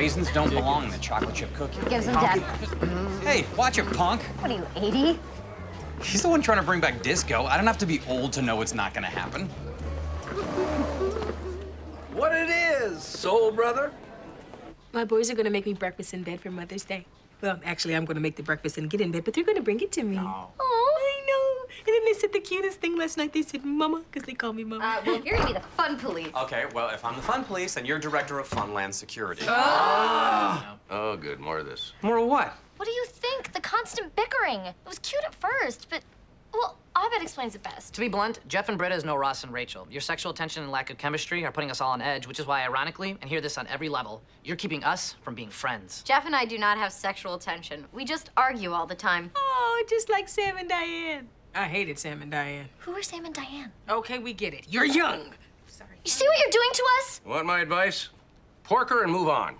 raisins don't belong in the chocolate chip cookie. Gives him death. Mm-hmm. Hey, watch it, punk. What are you, 80? He's the one trying to bring back disco. I don't have to be old to know it's not gonna happen. What it is, soul brother? My boys are gonna make me breakfast in bed for Mother's Day. Well, actually, I'm gonna make the breakfast and get in bed, but they're gonna bring it to me. Oh. I know. And then they said the cutest thing last night. They said, Mama, because they call me Mama. Uh, well, you're gonna be the fun police. Okay, well, if I'm the fun police, then you're director of Funland Security. Oh, good. More of this. More of what? What do you think? The constant bickering. It was cute at first, but, well, Abed explains it best. To be blunt, Jeff and Britta is no Ross and Rachel. Your sexual tension and lack of chemistry are putting us all on edge, which is why, ironically, and hear this on every level, you're keeping us from being friends. Jeff and I do not have sexual tension. We just argue all the time. Oh, just like Sam and Diane. I hated Sam and Diane. Who are Sam and Diane? Okay, we get it. You're young. Sorry. You see what you're doing to us? Want my advice? Porker and move on.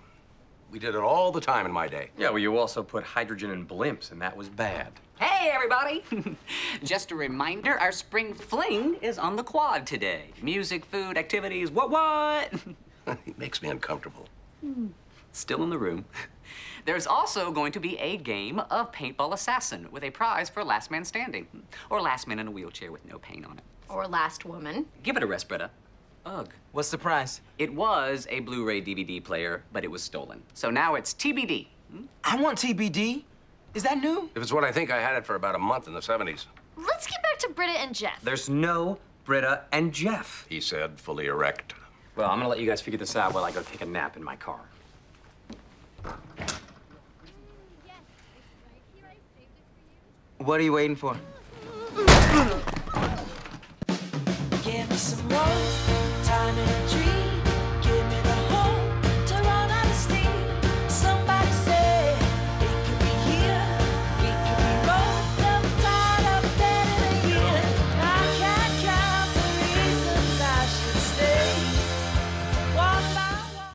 We did it all the time in my day. Yeah, well, you also put hydrogen in blimps, and that was bad. Hey, everybody! Just a reminder, our spring fling is on the quad today. Music, food, activities, what, what? it makes me uncomfortable. Hmm. Still in the room. There's also going to be a game of Paintball Assassin with a prize for last man standing. Or last man in a wheelchair with no paint on it. Or last woman. Give it a rest, Britta. Ugh. What's the prize? It was a Blu-ray DVD player, but it was stolen. So now it's TBD. Hmm? I want TBD. Is that new? If it's what I think, I had it for about a month in the 70s. Let's get back to Britta and Jeff. There's no Britta and Jeff. He said, fully erect. Well, I'm gonna let you guys figure this out while I go take a nap in my car. What are you waiting for? Give me some more.